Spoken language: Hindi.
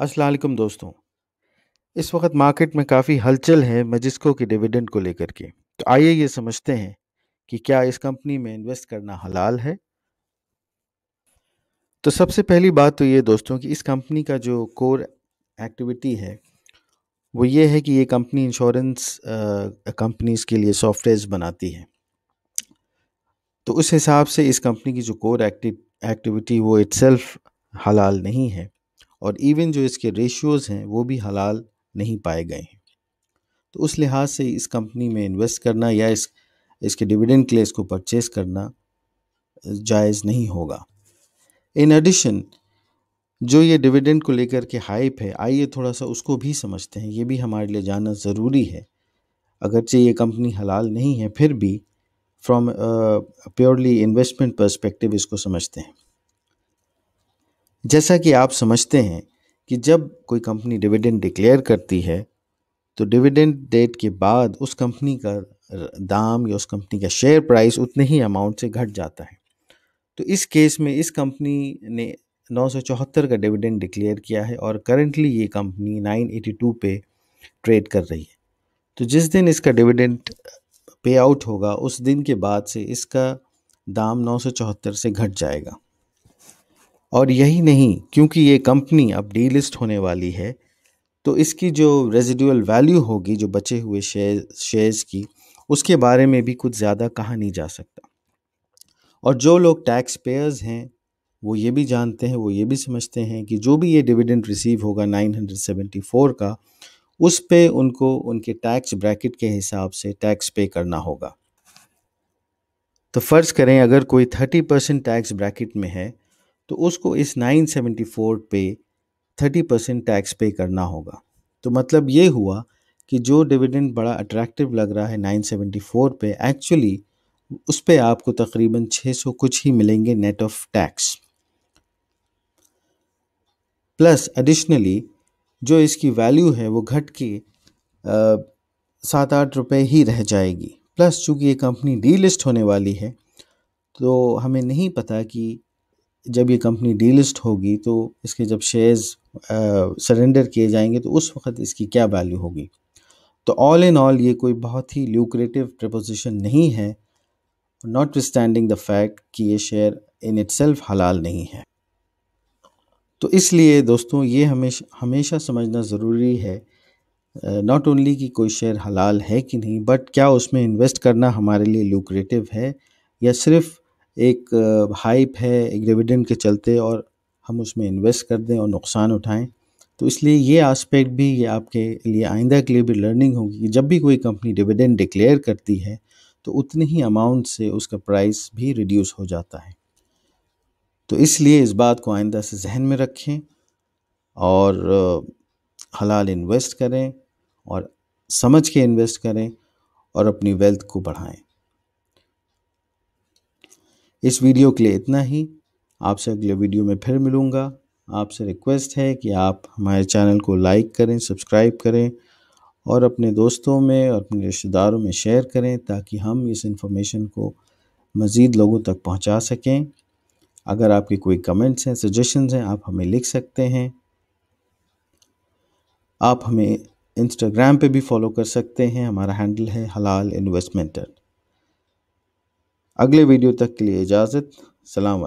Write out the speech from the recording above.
अस्सलाम वालेकुम दोस्तों। इस वक्त मार्केट में काफ़ी हलचल है मजिस्को के डिविडेंड को लेकर के। तो आइए ये समझते हैं कि क्या इस कंपनी में इन्वेस्ट करना हलाल है। तो सबसे पहली बात तो ये दोस्तों कि इस कंपनी का जो कोर एक्टिविटी है, वो ये है कि ये कंपनी इंश्योरेंस कंपनीज़ के लिए सॉफ्टवेयर बनाती है। तो उस हिसाब से इस कंपनी की जो कोर एक्टिविटी वो इट्सल्फ हलाल नहीं है। और इवन जो इसके रेशियोज़ हैं, वो भी हलाल नहीं पाए गए हैं। तो उस लिहाज से इस कंपनी में इन्वेस्ट करना या इस, इसके डिविडेंड के लिए इसको परचेज़ करना जायज़ नहीं होगा। इन एडिशन जो ये डिविडेंड को लेकर के हाइप है, आइए थोड़ा सा उसको भी समझते हैं। ये भी हमारे लिए जानना ज़रूरी है। अगरचे ये कंपनी हलाल नहीं है, फिर भी फ्रॉम प्योरली इन्वेस्टमेंट पर्सपेक्टिव इसको समझते हैं। जैसा कि आप समझते हैं कि जब कोई कंपनी डिविडेंड डिक्लेयर करती है तो डिविडेंड डेट के बाद उस कंपनी का दाम या उस कंपनी का शेयर प्राइस उतने ही अमाउंट से घट जाता है। तो इस केस में इस कंपनी ने नौ सौ चौहत्तर का डिविडेंड डिक्लेयर किया है और करंटली ये कंपनी 982 पे ट्रेड कर रही है। तो जिस दिन इसका डिविडेंड पे आउट होगा, उस दिन के बाद से इसका दाम नौ सौ चौहत्तर से घट जाएगा। और यही नहीं, क्योंकि ये कंपनी अब डीलिस्ट होने वाली है तो इसकी जो रेजिडुअल वैल्यू होगी, जो बचे हुए शेयर, शेयर्स की, उसके बारे में भी कुछ ज़्यादा कहा नहीं जा सकता। और जो लोग टैक्स पेयर्स हैं, वो ये भी जानते हैं, वो ये भी समझते हैं कि जो भी ये डिविडेंड रिसीव होगा 974 का, उस पे उनको, उनके टैक्स ब्रैकेट के हिसाब से टैक्स पे करना होगा। तो फ़र्ज़ करें, अगर कोई 30 परसेंट टैक्स ब्रैकेट में है तो उसको इस 974 पे 30 परसेंट टैक्स पे करना होगा। तो मतलब ये हुआ कि जो डिविडेंड बड़ा अट्रैक्टिव लग रहा है 974 पे, एक्चुअली उस पर आपको तकरीबन 600 कुछ ही मिलेंगे net of tax plus additionally जो इसकी वैल्यू है वो घट के सात आठ रुपये ही रह जाएगी। प्लस चूँकि ये कंपनी डीलिस्ट होने वाली है तो हमें नहीं पता कि जब ये कंपनी डीलिस्ट होगी तो इसके जब शेयर्स सरेंडर किए जाएँगे तो उस वक्त इसकी क्या वैल्यू होगी? तो ऑल इन ऑल ये कोई बहुत ही ल्यूक्रेटिव प्रपोजिशन नहीं है नॉट स्टैंडिंग द फैक्ट कि ये शेयर इन इट्सल्फ हलाल नहीं है। तो इसलिए दोस्तों, ये हमेशा हमेशा समझना ज़रूरी है नॉट ओनली कि कोई शेयर हलाल है कि नहीं बट क्या उसमें इन्वेस्ट करना हमारे लिए ल्यूक्रेटिव है, या सिर्फ़ एक हाइप है, एक डिविडेंड के चलते और हम उसमें इन्वेस्ट कर दें और नुकसान उठाएँ। तो इसलिए ये आस्पेक्ट भी ये आपके लिए, आइंदा के लिए भी लर्निंग होगी कि जब भी कोई कंपनी डिविडेंड डिक्लेयर करती है तो उतने ही अमाउंट से उसका प्राइस भी रिड्यूस हो जाता है। तो इसलिए इस बात को आइंदा से जहन में रखें और हलाल इन्वेस्ट करें और समझ के इन्वेस्ट करें और अपनी वेल्थ को बढ़ाएँ। इस वीडियो के लिए इतना ही। आपसे अगले वीडियो में फिर मिलूँगा। आपसे रिक्वेस्ट है कि आप हमारे चैनल को लाइक करें, सब्सक्राइब करें और अपने दोस्तों में और अपने रिश्तेदारों में शेयर करें ताकि हम इस इंफॉर्मेशन को मज़ीद लोगों तक पहुँचा सकें। अगर आपके कोई कमेंट्स हैं, सजेशंस हैं, आप हमें लिख सकते हैं। आप हमें इंस्टाग्राम पे भी फॉलो कर सकते हैं। हमारा हैंडल है हलाल इन्वेस्टमेंटर। अगले वीडियो तक के लिए इजाज़त। सलाम